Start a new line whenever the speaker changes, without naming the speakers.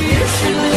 you should